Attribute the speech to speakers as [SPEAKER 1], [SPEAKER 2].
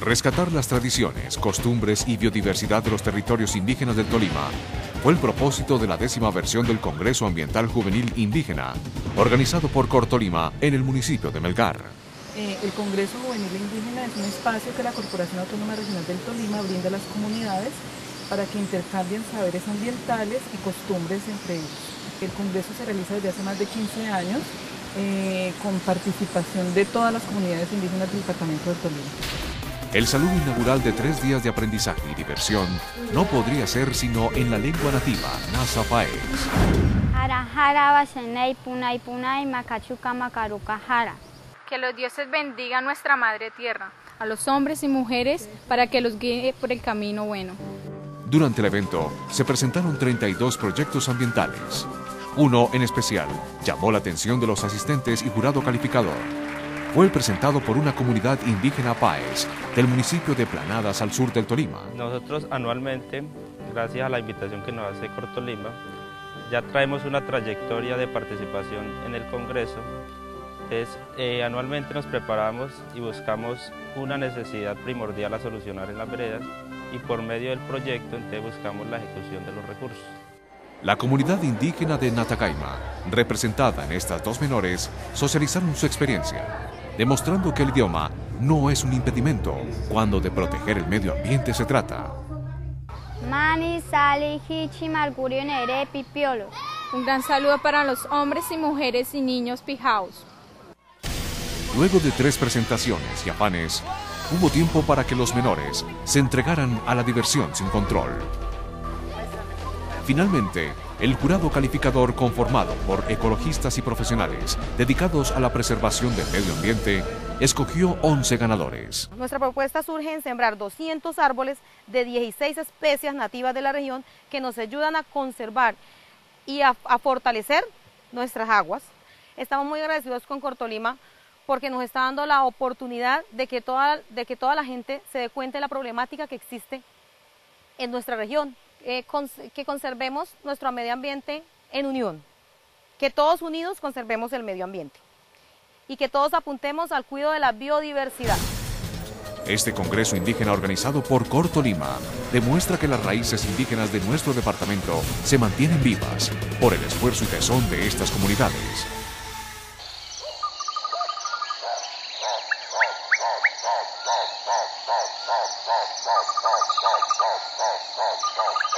[SPEAKER 1] Rescatar las tradiciones, costumbres y biodiversidad de los territorios indígenas del Tolima fue el propósito de la décima versión del Congreso Ambiental Juvenil Indígena, organizado por Cortolima en el municipio de Melgar.
[SPEAKER 2] Eh, el Congreso Juvenil Indígena es un espacio que la Corporación Autónoma Regional del Tolima brinda a las comunidades para que intercambien saberes ambientales y costumbres entre ellos. El Congreso se realiza desde hace más de 15 años eh, con participación de todas las comunidades indígenas del departamento del Tolima.
[SPEAKER 1] El saludo inaugural de tres días de aprendizaje y diversión no podría ser sino en la lengua nativa, Nasa Paez.
[SPEAKER 3] Que los dioses bendigan nuestra madre tierra, a los hombres y mujeres, para que los guíe por el camino bueno.
[SPEAKER 1] Durante el evento se presentaron 32 proyectos ambientales. Uno en especial llamó la atención de los asistentes y jurado calificador fue presentado por una comunidad indígena Paez del municipio de Planadas al sur del Tolima.
[SPEAKER 4] Nosotros anualmente, gracias a la invitación que nos hace Cortolima, ya traemos una trayectoria de participación en el Congreso. Entonces, eh, anualmente nos preparamos y buscamos una necesidad primordial a solucionar en las veredas y por medio del proyecto entonces buscamos la ejecución de los recursos.
[SPEAKER 1] La comunidad indígena de Natacaima, representada en estas dos menores, socializaron su experiencia demostrando que el idioma no es un impedimento cuando de proteger el medio ambiente se trata.
[SPEAKER 3] Un gran saludo para los hombres y mujeres y niños pijaos.
[SPEAKER 1] Luego de tres presentaciones y afanes, hubo tiempo para que los menores se entregaran a la diversión sin control. Finalmente, el jurado calificador conformado por ecologistas y profesionales dedicados a la preservación del medio ambiente escogió 11 ganadores.
[SPEAKER 5] Nuestra propuesta surge en sembrar 200 árboles de 16 especies nativas de la región que nos ayudan a conservar y a, fortalecer nuestras aguas. Estamos muy agradecidos con Cortolima porque nos está dando la oportunidad de que toda, de que toda la gente se dé cuenta de la problemática que existe en nuestra región. Eh, que conservemos nuestro medio ambiente en unión, que todos unidos conservemos el medio ambiente y que todos apuntemos al cuidado de la biodiversidad.
[SPEAKER 1] Este Congreso Indígena organizado por Corto Lima demuestra que las raíces indígenas de nuestro departamento se mantienen vivas por el esfuerzo y tesón de estas comunidades.